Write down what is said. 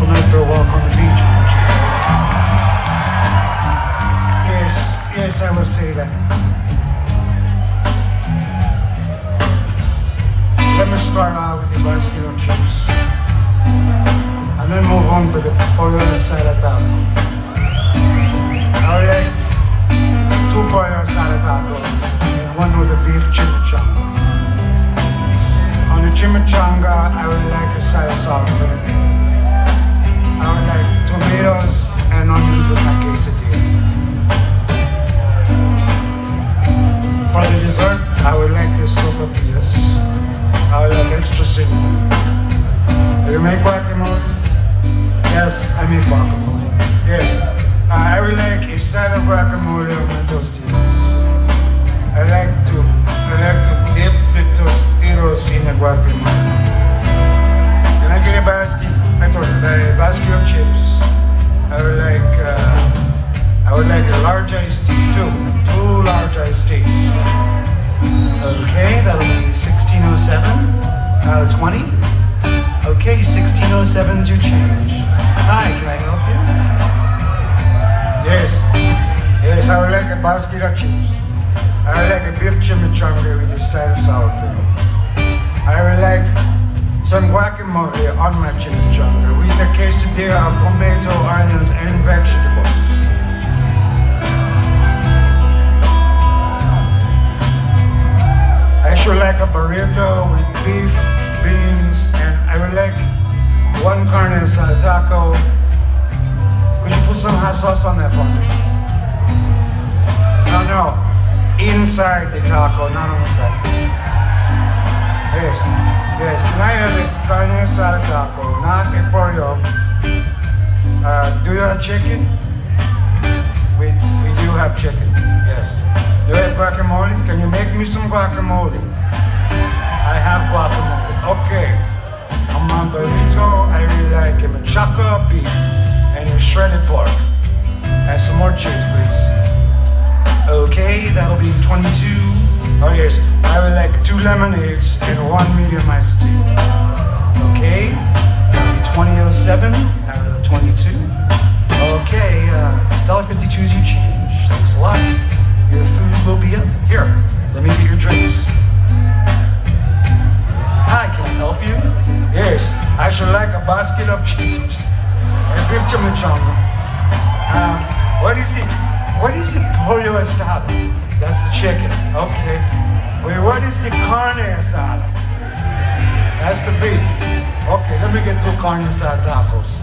beautiful night for a walk on the beach, would you say? Yes, yes, I will say that. Let me start out with your basket chips. And then move on to the pollo asado taco. I like two pollo asado tacos, one with a beef chimichanga. On the chimichanga, I would like a side of sour salsa. For the dessert, I would like the sopapillas. I would like extra cinnamon. Do you make guacamole? Yes, I make guacamole. Yes, uh, I would like a side of guacamole on my tostitos. I like to, I like to dip the tostitos in the guacamole. Can I get a basket? I you, a basket of chips. I would like, uh, I would like a large iced tea too. Okay, that'll be 1607 out uh, of 20. Okay, 1607's your change. Hi, can I help you? Yes. Yes, I would like a basket of chips. I would like a beef chimichanga with a side of sour cream. I would like some guacamole on my chimichanga with a quesadilla of tomato, onions, and vegetables. Burrito with beef, beans, and I would like one carne asada taco. Could you put some hot sauce on that for me? No, no. Inside the taco, not on the side. Yes, yes. Can I have a carne asada taco, not a pollo? Uh, do you have chicken? We, we do have chicken, yes. Do you have guacamole? Can you make me some guacamole? I have guacamole. Okay. My burrito, I really like a machaca beef and a shredded pork. And some more cheese, please. Okay, that'll be 22. Oh yes, I would like two lemonades and one medium iced tea. Okay, that'll be 2007 out of 22. Okay, uh, $1.52 is your change. Thanks a lot. Your I should like a basket of chips and beef chimichanga. Um, what is it? What is the pollo asada? That's the chicken. Okay. Wait, what is the carne asada? That's the beef. Okay, let me get two carne asada tacos.